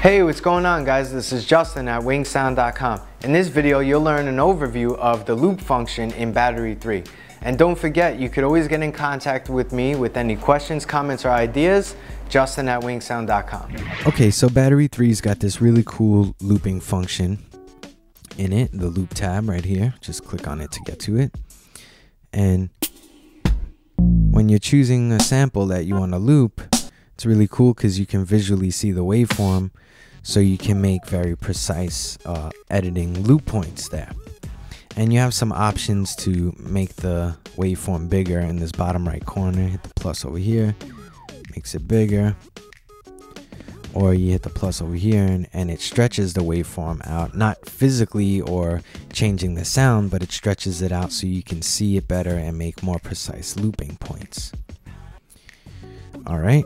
Hey, what's going on guys? This is Justin at winksound.com. In this video, you'll learn an overview of the loop function in Battery 3. And don't forget, you could always get in contact with me with any questions, comments, or ideas, justin at winksound.com. Okay, so Battery 3's got this really cool looping function in it, the loop tab right here. Just click on it to get to it. And when you're choosing a sample that you want to loop, it's really cool because you can visually see the waveform so you can make very precise uh, editing loop points there. And you have some options to make the waveform bigger in this bottom right corner. Hit the plus over here, makes it bigger. Or you hit the plus over here and, and it stretches the waveform out, not physically or changing the sound, but it stretches it out so you can see it better and make more precise looping points. All right.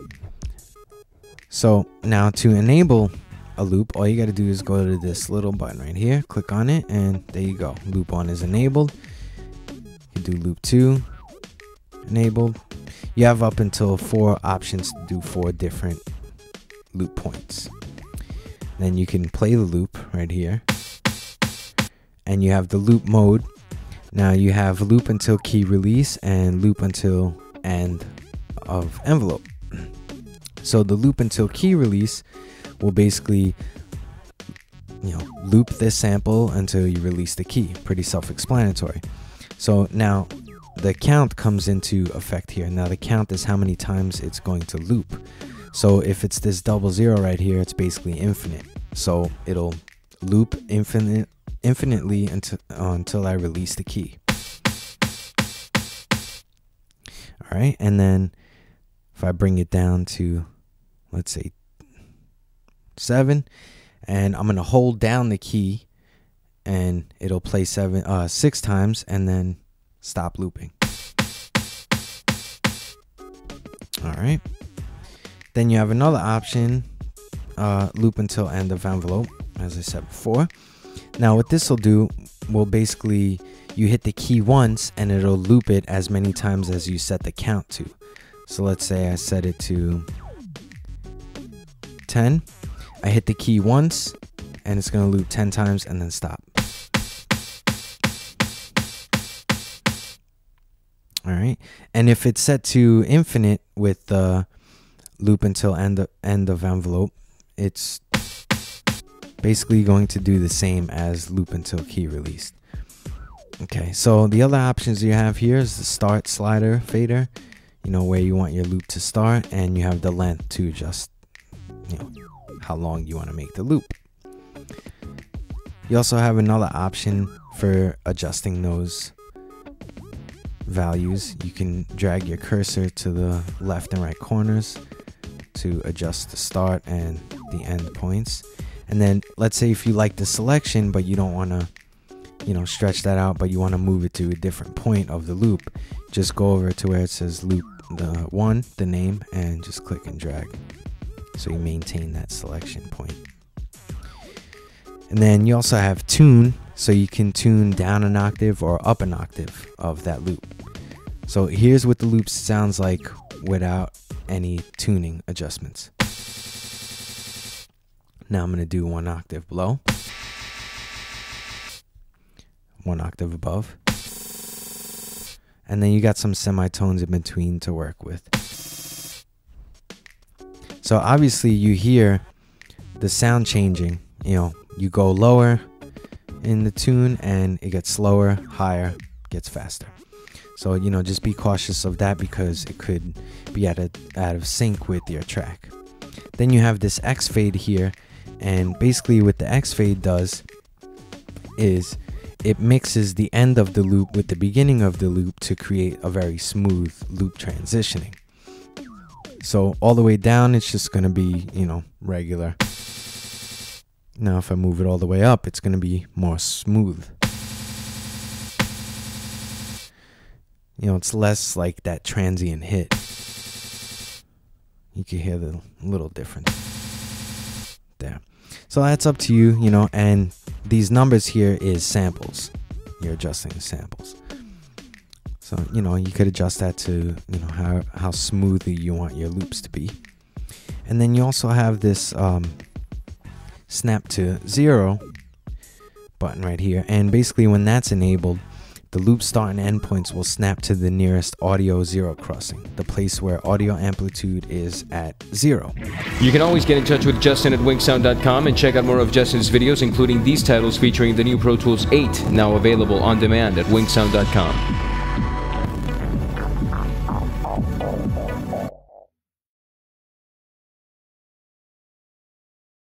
So now to enable a loop, all you got to do is go to this little button right here, click on it, and there you go. Loop 1 is enabled. You do loop 2, enabled. You have up until four options to do four different loop points. Then you can play the loop right here. And you have the loop mode. Now you have loop until key release and loop until end of envelope. So the loop until key release will basically you know loop this sample until you release the key. Pretty self-explanatory. So now the count comes into effect here. Now the count is how many times it's going to loop. So if it's this double zero right here, it's basically infinite. So it'll loop infinite infinitely until uh, until I release the key. All right, and then if I bring it down to let's say seven, and I'm gonna hold down the key, and it'll play seven uh six times, and then stop looping. All right. Then you have another option, uh, loop until end of envelope, as I said before. Now what this will do will basically you hit the key once and it'll loop it as many times as you set the count to. So let's say I set it to 10. I hit the key once and it's going to loop 10 times and then stop. All right. And if it's set to infinite with the loop until end of, end of envelope, it's basically going to do the same as loop until key released. Okay, so the other options you have here is the start slider fader, you know, where you want your loop to start, and you have the length to adjust you know, how long you want to make the loop. You also have another option for adjusting those values. You can drag your cursor to the left and right corners to adjust the start and the end points. And then let's say if you like the selection but you don't want to you know stretch that out but you want to move it to a different point of the loop, just go over to where it says loop the one, the name and just click and drag so you maintain that selection point. And then you also have tune, so you can tune down an octave or up an octave of that loop. So here's what the loop sounds like without any tuning adjustments. Now I'm going to do one octave below, one octave above, and then you got some semitones in between to work with. So obviously you hear the sound changing. You know, you go lower in the tune and it gets slower, higher, gets faster. So you know, just be cautious of that because it could be out of out of sync with your track. Then you have this X fade here, and basically what the X fade does is it mixes the end of the loop with the beginning of the loop to create a very smooth loop transitioning. So all the way down, it's just going to be, you know, regular. Now if I move it all the way up, it's going to be more smooth. You know, it's less like that transient hit. You can hear the little difference there. So that's up to you, you know, and these numbers here is samples. You're adjusting the samples. So, you know, you could adjust that to, you know, how, how smoothly you want your loops to be. And then you also have this um, snap to zero button right here. And basically when that's enabled, the loop start and end points will snap to the nearest audio zero crossing, the place where audio amplitude is at zero. You can always get in touch with Justin at winksound.com and check out more of Justin's videos, including these titles featuring the new Pro Tools 8, now available on demand at winksound.com.